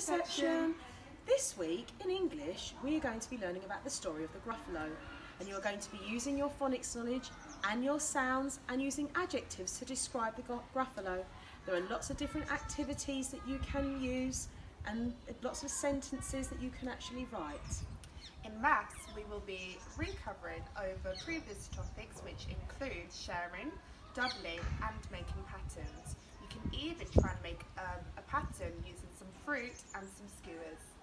section. This week in English we are going to be learning about the story of the Gruffalo and you are going to be using your phonics knowledge and your sounds and using adjectives to describe the Gruffalo. There are lots of different activities that you can use and lots of sentences that you can actually write. In maths, we will be recovering over previous topics which include sharing, doubling and making patterns. You can even try and make um, a pattern fruit and some skewers.